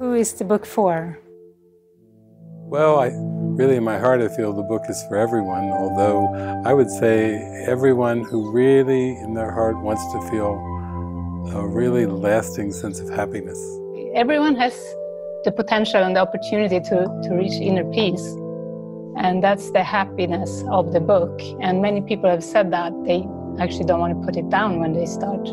Who is the book for? Well, I really in my heart I feel the book is for everyone, although I would say everyone who really in their heart wants to feel a really lasting sense of happiness. Everyone has the potential and the opportunity to, to reach inner peace. And that's the happiness of the book. And many people have said that they actually don't want to put it down when they start.